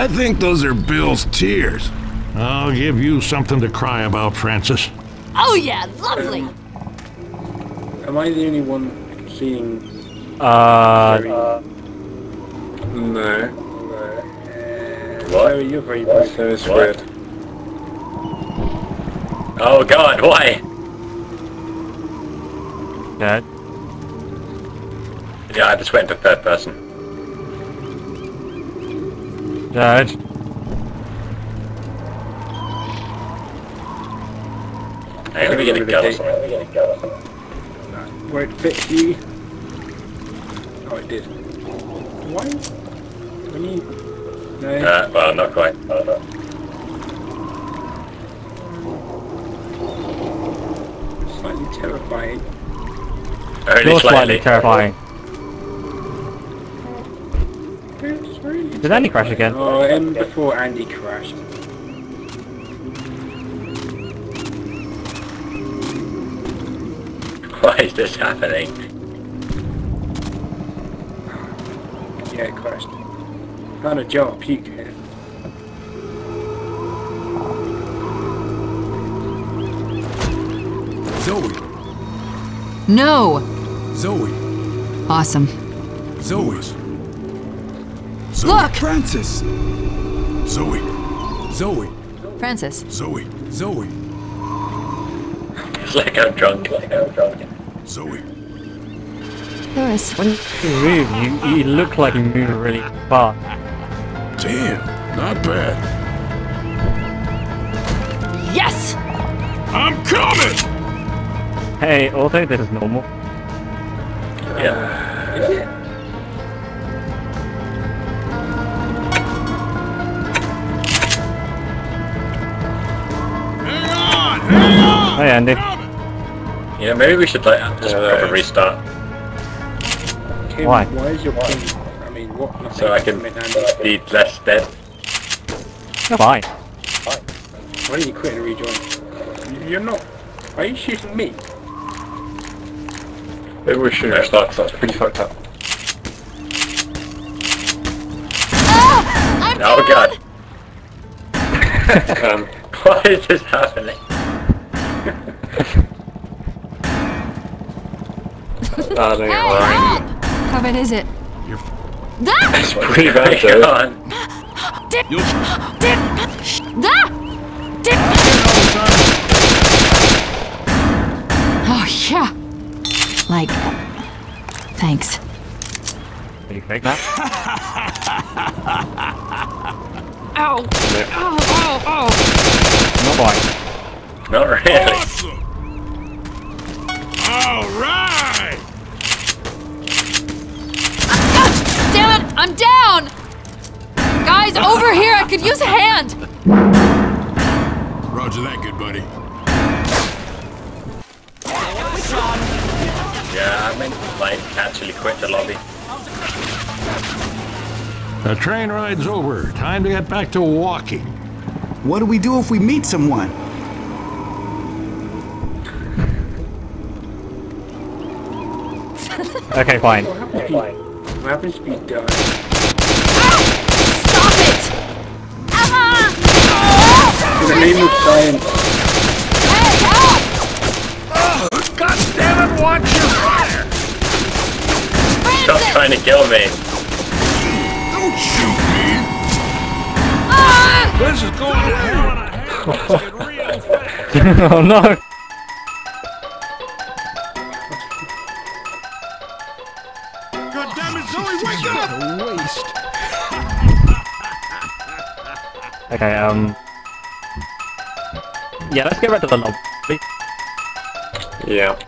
I think those are Bill's tears. I'll give you something to cry about, Francis. Oh yeah, lovely. Am I the only one seeing Uh, Jerry? No. What? Jerry, you're very bright. So it's weird. Oh god, why? no. Yeah, I just went to third person. No. Hey, let me get a gun or something. Where it fits you. Oh, it did. Why? When you... No. Uh, well, not quite. Slightly terrifying. Only You're slightly slightly. terrifying. Did Andy crash again? Oh, and before Andy crashed. Why is this happening? Yeah, it crashed. Found a jar of puke here. Zoe, No. Zoe, Awesome. Zoe's. Zoe Look! Francis. Zoe, Zoe, Francis. Zoe, Zoe, like I'm drunk. Like I'm drunk. Zoe. Lewis. When you move, you, you look like you move really fast. Damn, not bad. Yes! I'm coming! Hey, also, this is normal. Yeah. Is hang! Hey, Andy. Yeah, maybe we should like just Yeah, proper restart Kim, Why? Why is your ping? I mean, what? Nothing so I can from it, Andy. be less dead. Fine. Why don't you quit and rejoin? You're not. Are you shooting me? Maybe we should No, start. That's pretty fucked up. I'm Oh god. Um, Why is this happening? There you Hey, are. help! How bad is it? You're- Ah! What's pretty bad, going though. on? Dip! You'll Dip! Ah! Dip! Oh, yeah. Like, thanks. Can you fake that? Ow! Ow, ow, ow! No quite. Not really. awesome! Alright! Ah, damn it! I'm down! Guys, over here! I could use a hand! Roger that, good buddy. Yeah, I meant like actually quit the lobby. The train ride's over. Time to get back to walking. What do we do if we meet someone? Okay, fine. What happens if you, what happens die? Stop it! Ah! In the name of science. Hey, help! God damn it, watch your fire! Stop trying to kill me. Don't shoot me! Ah! This is going to hell in a handbasket oh no! God damn it, Zoe, wake up! A waste. Okay, um... Yeah, let's get rid of the lobby. Yeah.